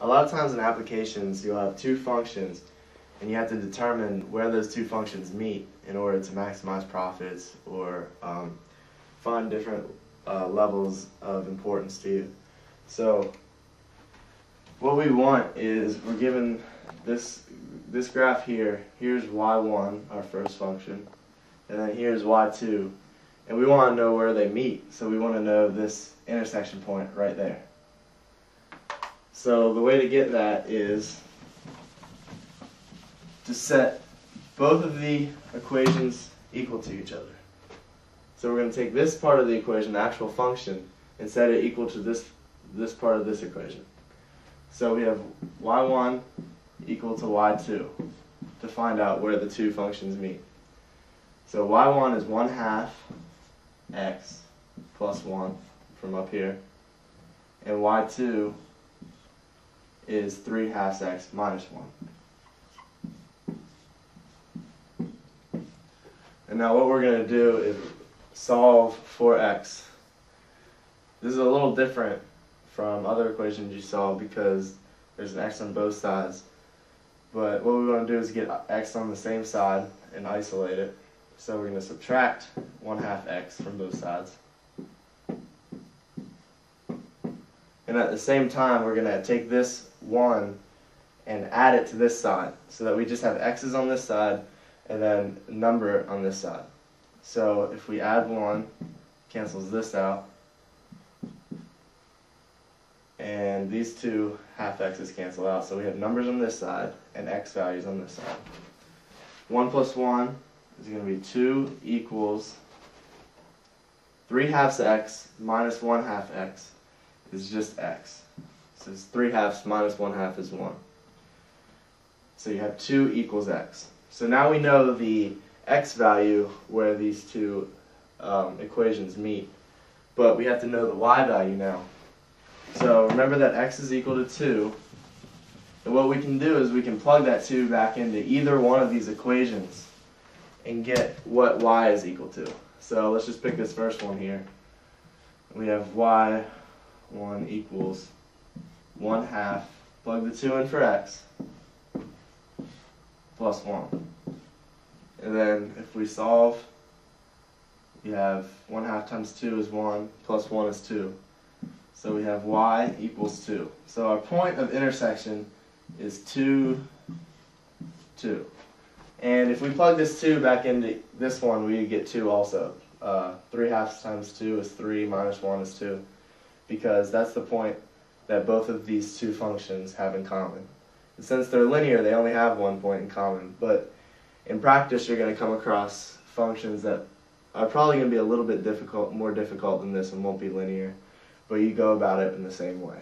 a lot of times in applications you'll have two functions and you have to determine where those two functions meet in order to maximize profits or um, find different uh, levels of importance to you. So what we want is we're given this this graph here, here's y1, our first function, and then here's y2, and we want to know where they meet, so we want to know this intersection point right there. So the way to get that is to set both of the equations equal to each other. So we're going to take this part of the equation, the actual function, and set it equal to this, this part of this equation. So we have y1 equal to y2 to find out where the two functions meet. So y1 is 1 half x plus 1 from up here, and y2 is 3 halves x minus 1. And now what we're going to do is solve for x. This is a little different from other equations you solve because there's an x on both sides. But what we want to do is get x on the same side and isolate it. So we're going to subtract 1 half x from both sides. And at the same time, we're going to take this 1 and add it to this side so that we just have x's on this side and then number on this side. So if we add 1, cancels this out, and these two half x's cancel out. So we have numbers on this side and x values on this side. 1 plus 1 is going to be 2 equals 3 halves x minus 1 half x is just x. So it's 3 halves minus 1 half is 1. So you have 2 equals x. So now we know the x value where these two um, equations meet. But we have to know the y value now. So remember that x is equal to 2. And what we can do is we can plug that 2 back into either one of these equations and get what y is equal to. So let's just pick this first one here. We have y1 equals 1 half, plug the 2 in for x, plus 1. And then if we solve, we have 1 half times 2 is 1, plus 1 is 2. So we have y equals 2. So our point of intersection is 2, 2. And if we plug this 2 back into this one, we get 2 also. Uh, 3 halves times 2 is 3, minus 1 is 2. Because that's the point that both of these two functions have in common. And since they're linear, they only have one point in common. But in practice, you're going to come across functions that are probably going to be a little bit difficult, more difficult than this and won't be linear but you go about it in the same way.